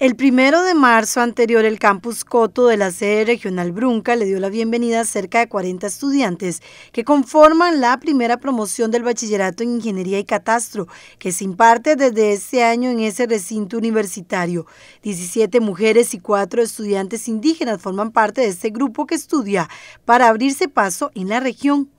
El primero de marzo anterior, el campus Coto de la sede regional Brunca le dio la bienvenida a cerca de 40 estudiantes que conforman la primera promoción del bachillerato en Ingeniería y Catastro, que se imparte desde este año en ese recinto universitario. 17 mujeres y 4 estudiantes indígenas forman parte de este grupo que estudia para abrirse paso en la región.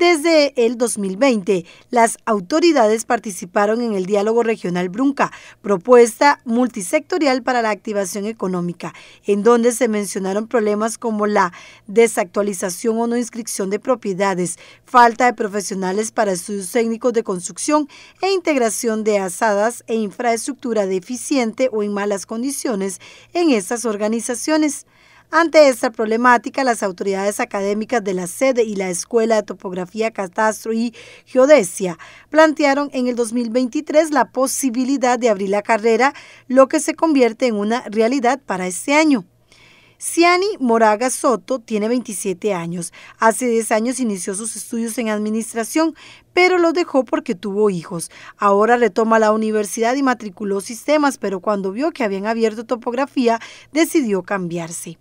Desde el 2020, las autoridades participaron en el Diálogo Regional Brunca, propuesta multisectorial para la activación económica, en donde se mencionaron problemas como la desactualización o no inscripción de propiedades, falta de profesionales para estudios técnicos de construcción e integración de asadas e infraestructura deficiente o en malas condiciones en estas organizaciones. Ante esta problemática, las autoridades académicas de la sede y la Escuela de Topografía, Catastro y Geodesia plantearon en el 2023 la posibilidad de abrir la carrera, lo que se convierte en una realidad para este año. Ciani Moraga Soto tiene 27 años. Hace 10 años inició sus estudios en administración, pero los dejó porque tuvo hijos. Ahora retoma la universidad y matriculó sistemas, pero cuando vio que habían abierto topografía, decidió cambiarse.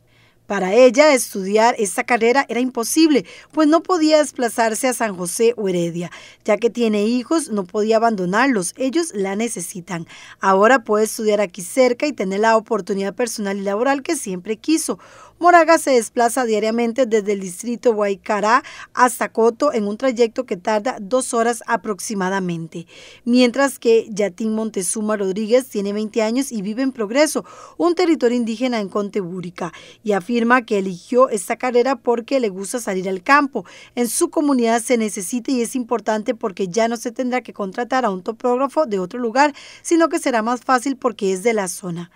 Para ella, estudiar esta carrera era imposible, pues no podía desplazarse a San José o Heredia. Ya que tiene hijos, no podía abandonarlos, ellos la necesitan. Ahora puede estudiar aquí cerca y tener la oportunidad personal y laboral que siempre quiso. Moraga se desplaza diariamente desde el distrito Guaycará hasta Coto en un trayecto que tarda dos horas aproximadamente. Mientras que Yatín Montezuma Rodríguez tiene 20 años y vive en Progreso, un territorio indígena en Contebúrica, y afirma que eligió esta carrera porque le gusta salir al campo. En su comunidad se necesita y es importante porque ya no se tendrá que contratar a un topógrafo de otro lugar, sino que será más fácil porque es de la zona.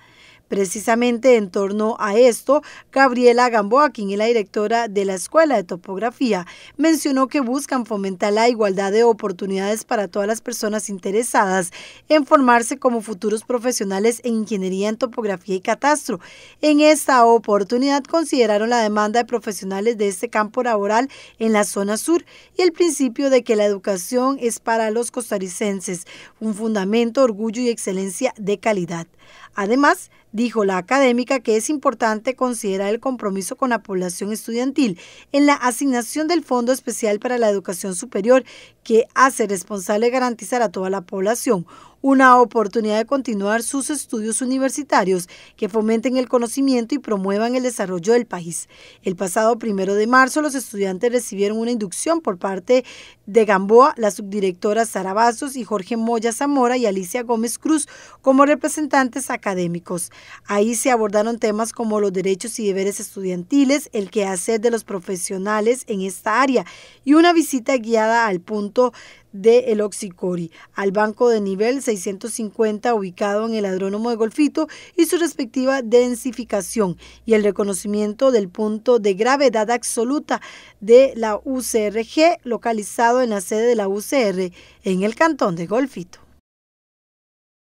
Precisamente en torno a esto, Gabriela Gamboa, quien es la directora de la Escuela de Topografía, mencionó que buscan fomentar la igualdad de oportunidades para todas las personas interesadas en formarse como futuros profesionales en ingeniería en topografía y catastro. En esta oportunidad consideraron la demanda de profesionales de este campo laboral en la zona sur y el principio de que la educación es para los costarricenses un fundamento, orgullo y excelencia de calidad. Además, dijo la académica que es importante considerar el compromiso con la población estudiantil en la asignación del Fondo Especial para la Educación Superior, que hace responsable garantizar a toda la población una oportunidad de continuar sus estudios universitarios que fomenten el conocimiento y promuevan el desarrollo del país. El pasado primero de marzo, los estudiantes recibieron una inducción por parte de Gamboa, la subdirectora Sara Vasos y Jorge Moya Zamora y Alicia Gómez Cruz como representantes académicos. Ahí se abordaron temas como los derechos y deberes estudiantiles, el quehacer de los profesionales en esta área y una visita guiada al punto de El Oxicori, al banco de nivel 650 ubicado en el Adrónomo de Golfito y su respectiva densificación y el reconocimiento del punto de gravedad absoluta de la UCRG localizado en la sede de la UCR en el cantón de Golfito.